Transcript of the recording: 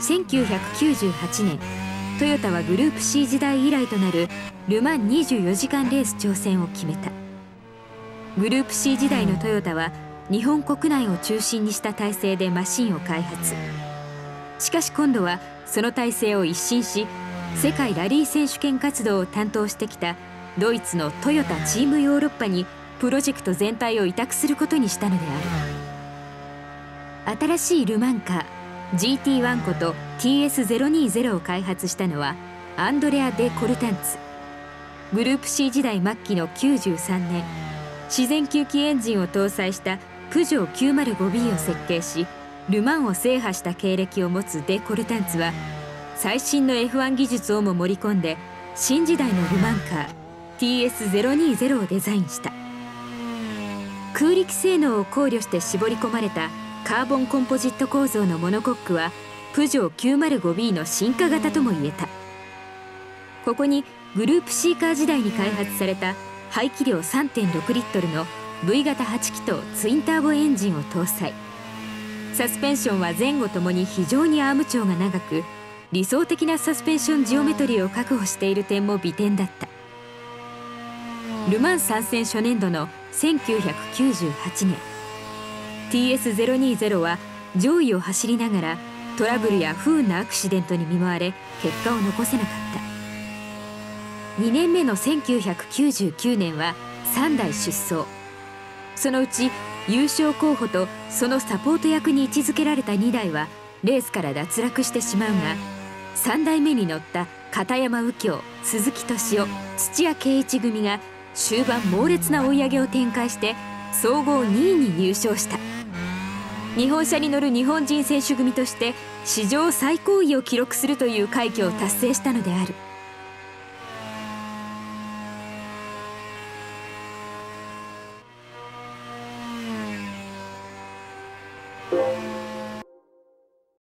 1998年トヨタはグループ C 時代以来となるル・マン24時間レース挑戦を決めた。グループ C 時代のトヨタは日本国内を中心にした体制でマシンを開発。しかし今度はその体制を一新し世界ラリー選手権活動を担当してきたドイツのトヨタチームヨーロッパにプロジェクト全体を委託することにしたのである。新しいルマンカー GT1 こと TS020 を開発したのはアンドレア・デ・コルタンツ。グループ C 時代末期の93年自然吸気エンジンを搭載したプジョー 905B を設計しル・マンを制覇した経歴を持つデ・コルタンツは最新の F1 技術をも盛り込んで新時代のル・マンカー TS020 をデザインした。空力性能を考慮して絞り込まれたカーボンコンポジット構造のモノコックはプジョー 905B の進化型ともいえた。ここにグループ C カー時代に開発された排気量3.6リットルの V 型8気筒ツインターボエンジンを搭載。サスペンションは前後ともに非常にアーム長が長く理想的なサスペンションジオメトリーを確保している点も美点だった。ル・マン参戦初年度の1998年。TS020 は上位を走りながらトラブルや不運なアクシデントに見舞われ結果を残せなかった。2年目の1999年は3台出走。そのうち優勝候補とそのサポート役に位置づけられた2台はレースから脱落してしまうが3代目に乗った片山右京鈴木敏夫土屋圭一組が終盤猛烈な追い上げを展開して総合2位に入賞した。日本車に乗る日本人選手組として史上最高位を記録するという快挙を達成したのである。